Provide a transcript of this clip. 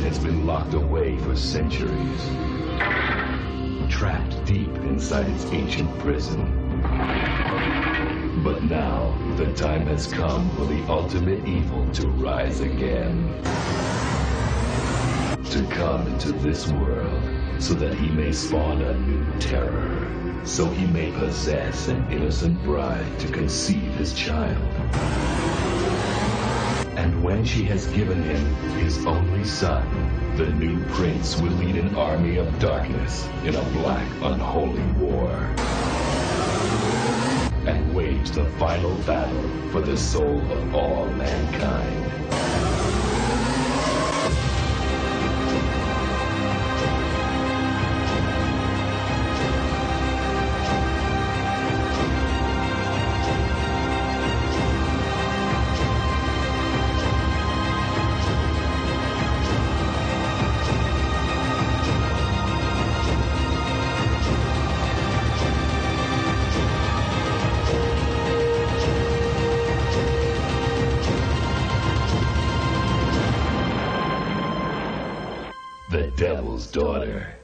has been locked away for centuries, trapped deep inside its ancient prison. But now, the time has come for the ultimate evil to rise again. To come into this world so that he may spawn a new terror. So he may possess an innocent bride to conceive his child. When she has given him his only son, the new prince will lead an army of darkness in a black, unholy war. And wage the final battle for the soul of all mankind. The Devil's Daughter.